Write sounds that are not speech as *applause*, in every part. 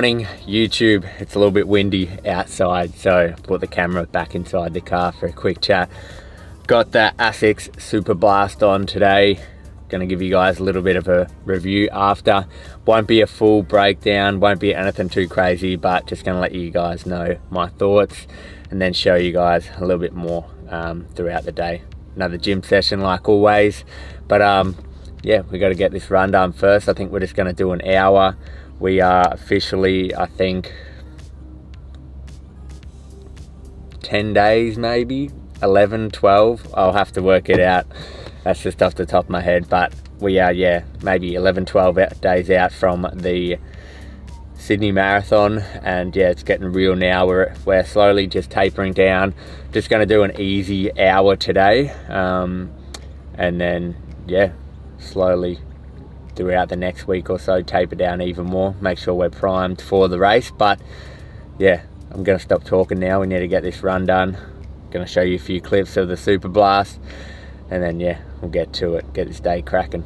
Morning, YouTube. It's a little bit windy outside, so put the camera back inside the car for a quick chat. Got the ASICS Super Blast on today. Gonna give you guys a little bit of a review after. Won't be a full breakdown, won't be anything too crazy, but just gonna let you guys know my thoughts and then show you guys a little bit more um, throughout the day. Another gym session like always, but um, yeah, we gotta get this run done first. I think we're just gonna do an hour we are officially, I think, 10 days maybe, 11, 12. I'll have to work it out. That's just off the top of my head. But we are, yeah, maybe 11, 12 days out from the Sydney Marathon. And yeah, it's getting real now. We're, we're slowly just tapering down. Just going to do an easy hour today. Um, and then, yeah, slowly throughout the next week or so, taper down even more, make sure we're primed for the race. But yeah, I'm to stop talking now. We need to get this run done. Going to show you a few clips of the Super Blast, and then yeah, we'll get to it, get this day cracking.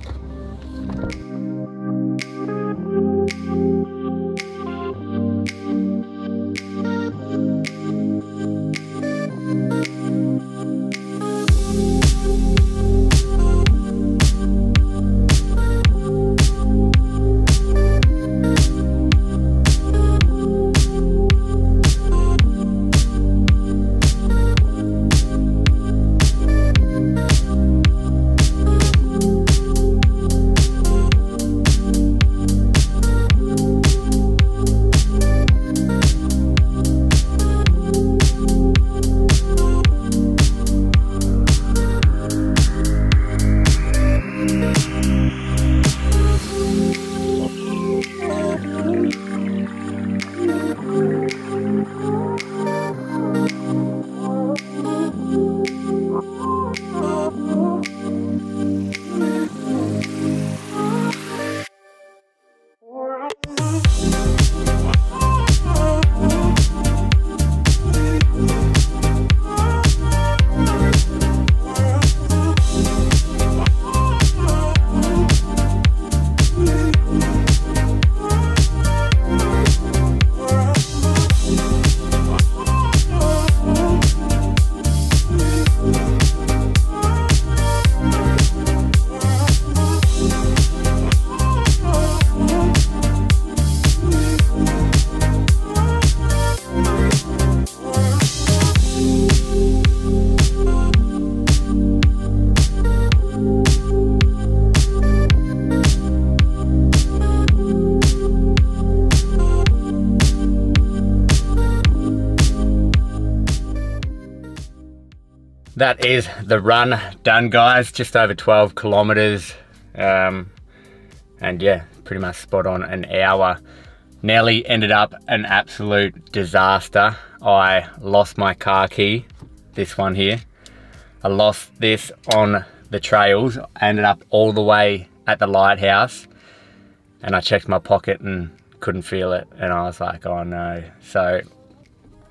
That is the run done guys. Just over 12 kilometers um, and yeah pretty much spot on an hour. Nearly ended up an absolute disaster. I lost my car key this one here. I lost this on the trails ended up all the way at the lighthouse and I checked my pocket and couldn't feel it and I was like oh no. So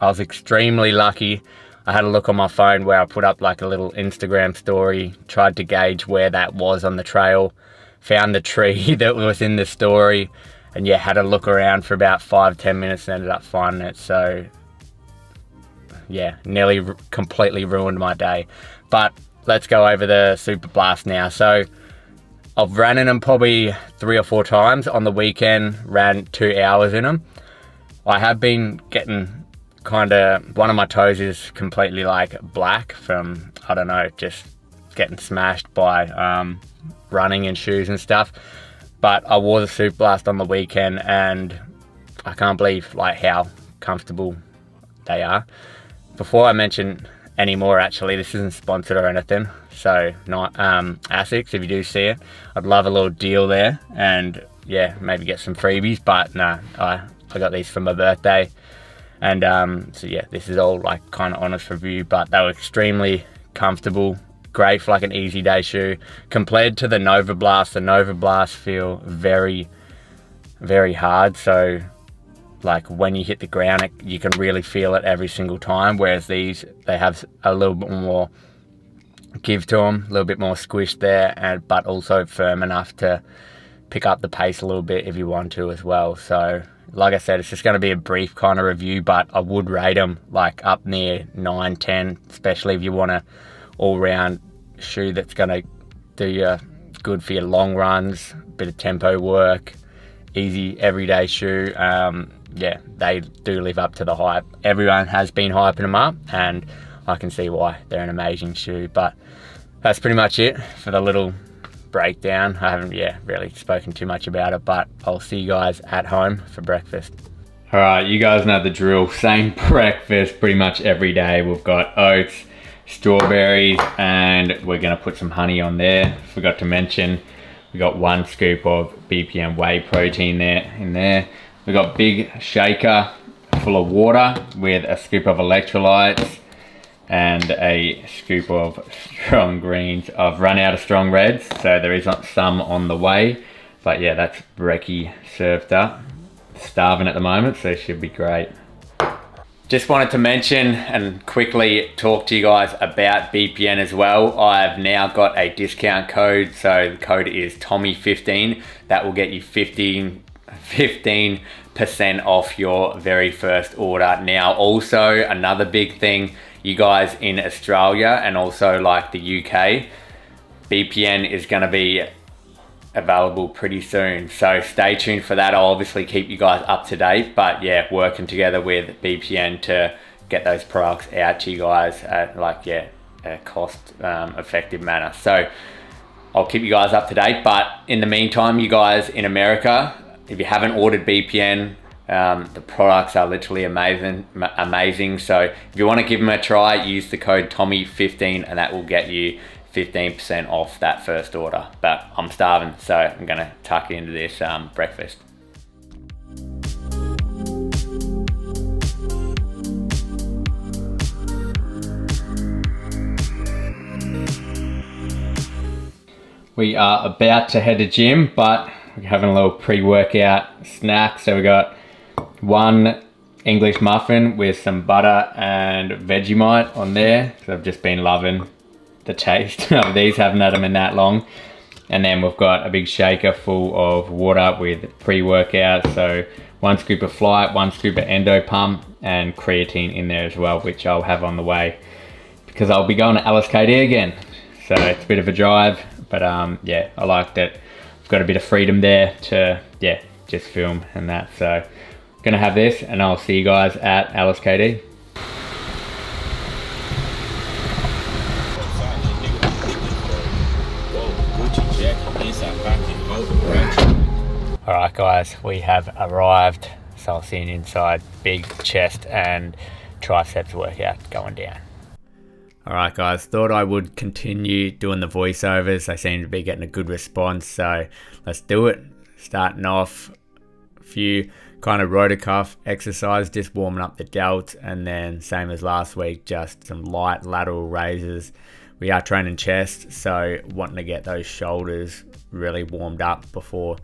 I was extremely lucky I had a look on my phone where I put up like a little Instagram story, tried to gauge where that was on the trail, found the tree *laughs* that was in the story, and yeah, had a look around for about five, ten minutes and ended up finding it. So yeah, nearly completely ruined my day. But let's go over the Super Blast now. So I've ran in them probably three or four times on the weekend, ran two hours in them. I have been getting kind of one of my toes is completely like black from I don't know just getting smashed by um, running in shoes and stuff. But I wore the Super Blast on the weekend and I can't believe like how comfortable they are. Before I mention any more actually this isn't sponsored or anything. So not um, ASICS if you do see it I'd love a little deal there and yeah maybe get some freebies but nah I, I got these for my birthday and um, so yeah, this is all like kind of honest review, but they were extremely comfortable, great for like an easy day shoe. Compared to the Nova Blast, the Nova Blast feel very, very hard. So like when you hit the ground, it, you can really feel it every single time. Whereas these, they have a little bit more give to them, a little bit more squish there, and but also firm enough to pick up the pace a little bit if you want to as well. So like I said, it's just going to be a brief kind of review, but I would rate them like up near 9, 10, especially if you want a all-round shoe that's going to do you good for your long runs, bit of tempo work, easy everyday shoe. Um, yeah, they do live up to the hype. Everyone has been hyping them up, and I can see why they're an amazing shoe. But that's pretty much it for the little breakdown. I haven't, yeah, really spoken too much about it, but I'll see you guys at home for breakfast. All right, you guys know the drill. Same *laughs* breakfast pretty much every day. We've got oats, strawberries, and we're gonna put some honey on there. Forgot to mention, we got one scoop of BPN whey protein there in there. We got big shaker full of water with a scoop of electrolytes and a scoop of strong greens. I've run out of strong reds, so there is some on the way. But yeah, that's brekkie served up. Starving at the moment, so should be great. Just wanted to mention and quickly talk to you guys about BPN as well. I've now got a discount code. So the code is Tommy15. That will get you 15, 15% off your very first order. Now also another big thing, you guys in Australia and also like the UK, BPN is gonna be available pretty soon. So stay tuned for that. I'll obviously keep you guys up to date, but yeah, working together with BPN to get those products out to you guys at like, yeah, a cost um, effective manner. So I'll keep you guys up to date, but in the meantime, you guys in America, if you haven't ordered BPN, um, the products are literally amazing, amazing. So if you want to give them a try, use the code Tommy15 and that will get you 15% off that first order. But I'm starving, so I'm gonna tuck into this um, breakfast. We are about to head to gym, but we're having a little pre-workout snack. So we got one English muffin with some butter and Vegemite on there. So I've just been loving the taste *laughs* of these, haven't had them in that long. And then we've got a big shaker full of water with pre-workout. So one scoop of Flight, one scoop of Endo Pump, and creatine in there as well, which I'll have on the way because I'll be going to LSKD again. So it's a bit of a drive, but um, yeah, I liked it. I've got a bit of freedom there to, yeah, just film and that. So gonna have this and I'll see you guys at LSKD. Alright guys, we have arrived. So I'll see you inside. Big chest and triceps workout going down. Alright guys, thought I would continue doing the voiceovers. They seem to be getting a good response, so let's do it. Starting off, a few kind of rotor cuff exercise, just warming up the delt, and then same as last week, just some light lateral raises. We are training chest, so wanting to get those shoulders really warmed up before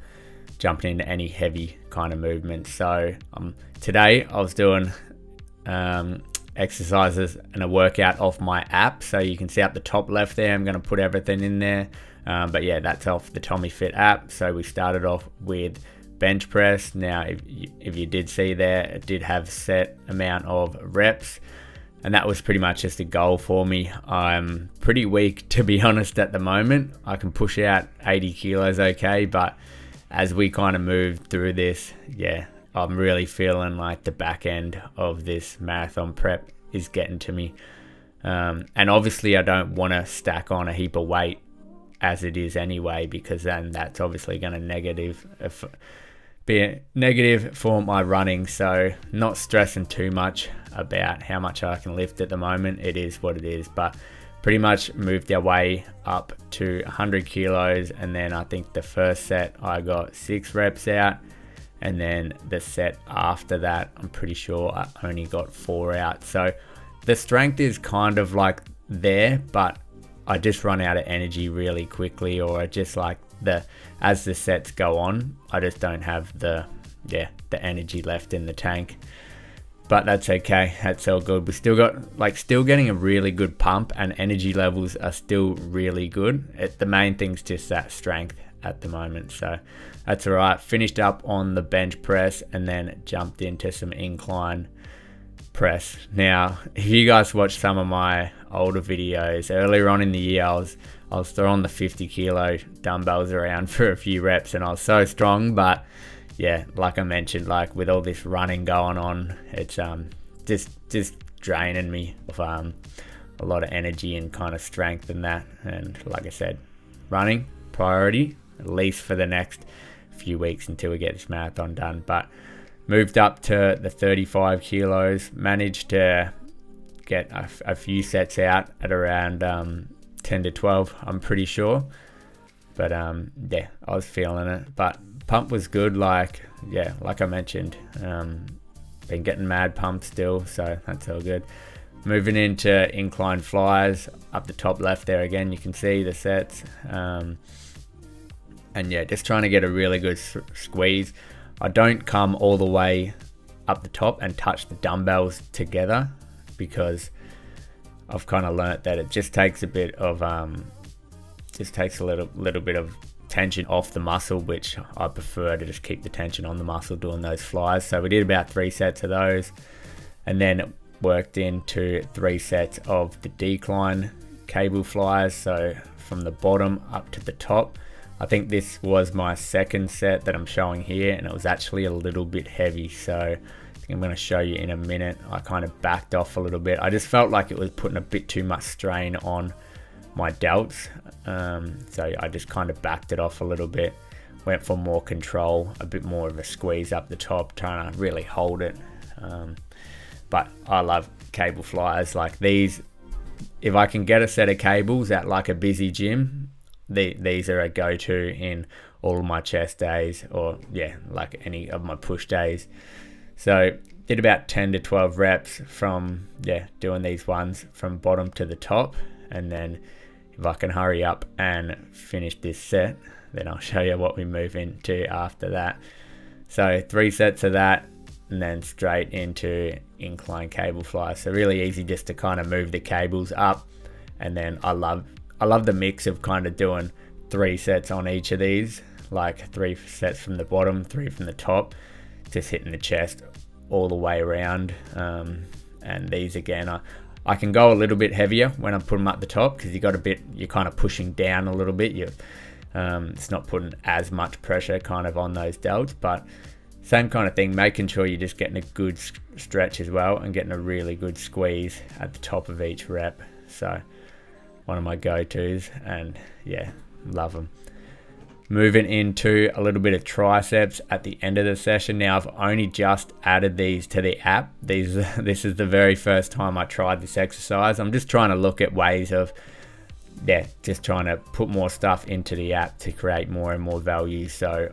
jumping into any heavy kind of movement. So um, today I was doing um, exercises and a workout off my app. So you can see up the top left there, I'm going to put everything in there. Um, but yeah, that's off the Tommy Fit app. So we started off with bench press. Now, if you, if you did see there, it did have set amount of reps. And that was pretty much just a goal for me. I'm pretty weak, *laughs* to be honest, at the moment. I can push out 80 kilos okay, but as we kind of move through this, yeah, I'm really feeling like the back end of this marathon prep is getting to me. Um, and obviously, I don't want to stack on a heap of weight as it is anyway, because then that's obviously going to negative be negative for my running. So not stressing too much about how much I can lift at the moment. It is what it is, but pretty much moved our way up to 100 kilos and then I think the first set I got six reps out and then the set after that I'm pretty sure I only got four out so the strength is kind of like there but I just run out of energy really quickly or I just like the as the sets go on I just don't have the yeah the energy left in the tank but that's okay. That's all good. We still got like still getting a really good pump and energy levels are still really good. It, the main thing's just that strength at the moment. So that's all right. Finished up on the bench press and then jumped into some incline press. Now, if you guys watch some of my older videos, earlier on in the year, I was I was throwing the 50 kilo dumbbells around *laughs* for a few reps, and I was so strong. But yeah, like I mentioned, like with all this running going on, it's um just just draining me of um a lot of energy and kind of strength and that. And like I said, running priority at least for the next few weeks until we get this marathon done. But moved up to the 35 kilos, managed to get a, few sets out at around um, 10 to 12, I'm pretty sure. But um, yeah, I was feeling it. But pump was good, like, yeah, like I mentioned. Um, been getting mad pump still, so that's all good. Moving into incline flies up the top left there again, you can see the sets. Um, and yeah, just trying to get a really good squeeze. I don't come all the way up the top and touch the dumbbells together because I've kind of learnt that it just takes a bit of um, just takes a little little bit of tension off the muscle, which I prefer to just keep the tension on the muscle doing those flies. So we did about three sets of those, and then worked into three sets of the decline cable flyers. So from the bottom up to the top. I think this was my second set that I'm showing here and it was actually a little bit heavy so I am going to show you in a minute. I kind of backed off a little bit. I just felt like it was putting a bit too much strain on my delts um, so I just kind of backed it off a little bit. Went for more control, a bit more of a squeeze up the top, trying to really hold it. Um, but I love cable flyers like these. If I can get a set of cables at like a busy gym, the, these are a go-to in all of my chest days or yeah like any of my push days so did about 10 to 12 reps from yeah doing these ones from bottom to the top. And then if I can hurry up and finish this set then I'll *laughs* show you what we move into after that. So three sets of that and then straight into incline cable fly. So really easy just to kind of move the cables up. And then I love I love the mix of kind of doing three sets on each of these, like three sets from the bottom, three from the top, just hitting the chest all the way around. Um, and these again, I, I can go a little bit heavier when I put them at the top because you got a bit, you're kind of pushing down a little bit. You, um, it's not putting as much pressure kind of on those delts, but same kind of thing, making sure you're just getting a good stretch as well and getting a really good squeeze at the top of each rep. So one of my go-tos and yeah love them moving into a little bit of triceps at the end of the session. Now i've only just added these to the app. These *laughs* this is the very first time i tried this exercise. I'm just trying to look at ways of yeah just trying to put more stuff into the app to create more and more value. So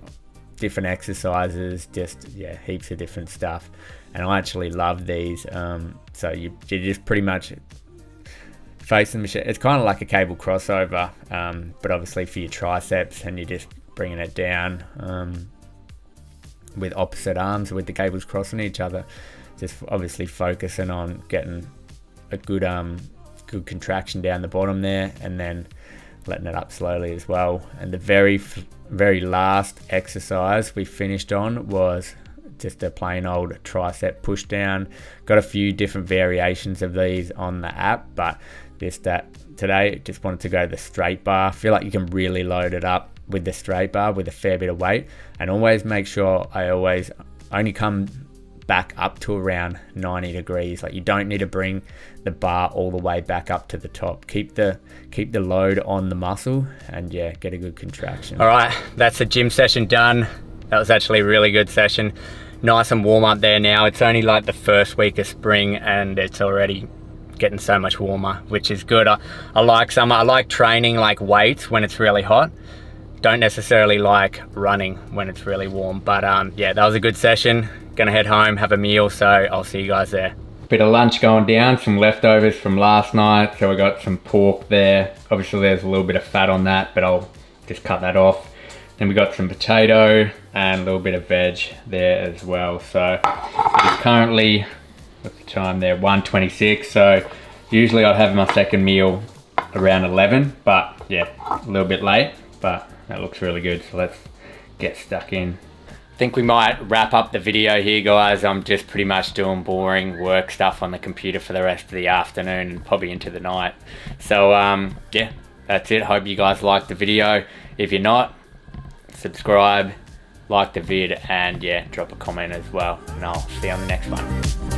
different exercises just yeah heaps of different stuff. And i actually love these um, so you, you just pretty much facing machine. It's kind of like a cable crossover, um, but obviously for your triceps, and you're just bringing it down um, with opposite arms with the cables crossing each other. Just obviously focusing on getting a good um, good contraction down the bottom there, and then letting it up slowly as well. And the very very last exercise we finished on was just a plain old tricep push down. Got a few different variations of these on the app, but this that today just wanted to go the straight bar. Feel like you can really load it up with the straight bar with a fair bit of weight. And always make sure I always only come back up to around 90 degrees. Like you don't need to bring the bar all the way back up to the top. Keep the keep the load on the muscle and yeah get a good contraction. All right that's the gym session done. That was actually a really good session. Nice and warm up there now. It's only like the first week of spring and it's already getting so much warmer, which is good. I, I like summer. I like training like weights when it's really hot. Don't necessarily like running when it's really warm. But um, yeah, that was a good session. Gonna head home, have a meal, so I'll see you guys there. Bit of lunch going down, some leftovers from last night. So we got some pork there. Obviously there's a little bit of fat on that, but I'll just cut that off. Then we got some potato and a little bit of veg there as well. So it's currently what's the time there 126 so usually I'd have my second meal around 11 but yeah a little bit late but that looks really good. So let's get stuck in. I think we might wrap up the video here guys. I'm just pretty much doing boring work stuff on the computer for the rest of the afternoon and probably into the night. So um, yeah, that's it. Hope you guys liked the video. If you're not, subscribe, like the vid, and yeah, drop a comment as well. And I'll see you on the next one.